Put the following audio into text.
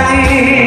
Daddy.